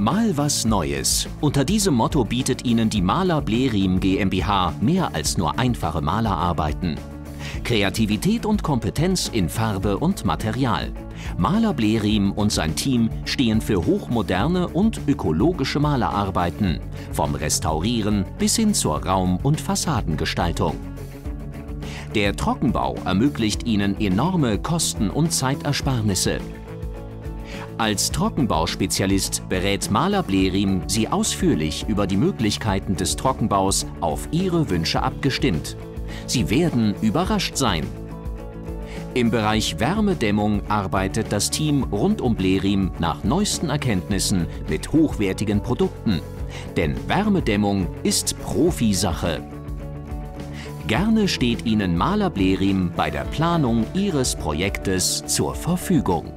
Mal was Neues. Unter diesem Motto bietet Ihnen die Maler Blerim GmbH mehr als nur einfache Malerarbeiten. Kreativität und Kompetenz in Farbe und Material. Maler Blerim und sein Team stehen für hochmoderne und ökologische Malerarbeiten, vom Restaurieren bis hin zur Raum- und Fassadengestaltung. Der Trockenbau ermöglicht Ihnen enorme Kosten- und Zeitersparnisse. Als Trockenbauspezialist berät Maler Blerim Sie ausführlich über die Möglichkeiten des Trockenbaus auf Ihre Wünsche abgestimmt. Sie werden überrascht sein. Im Bereich Wärmedämmung arbeitet das Team rund um Blerim nach neuesten Erkenntnissen mit hochwertigen Produkten. Denn Wärmedämmung ist Profisache. Gerne steht Ihnen Maler Blerim bei der Planung Ihres Projektes zur Verfügung.